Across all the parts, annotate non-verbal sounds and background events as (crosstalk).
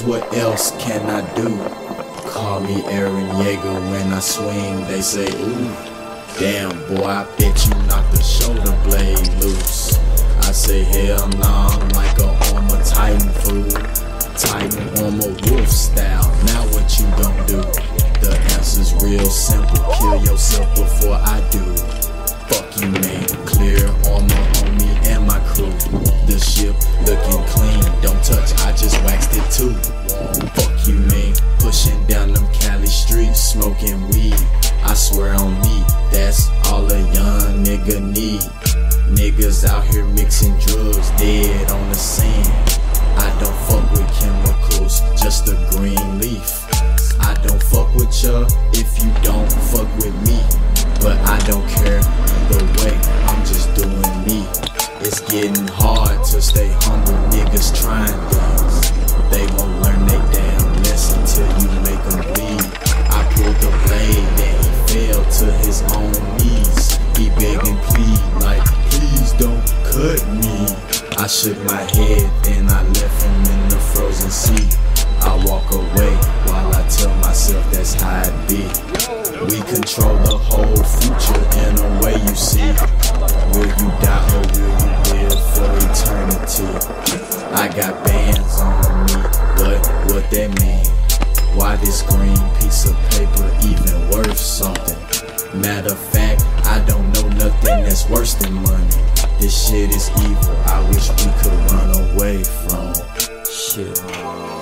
Cause what else can I do? Call me Aaron Yeager when I swing, they say, ooh. Damn, boy, I bet you knocked the shoulder blade loose. I say, hell nah, I'm like a I got bands on me, but what that mean? Why this green piece of paper even worth something? Matter of fact, I don't know nothing that's worse than money. This shit is evil, I wish we could run away from. Shit.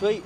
Sweet.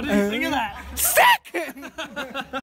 What did you think of that? (laughs)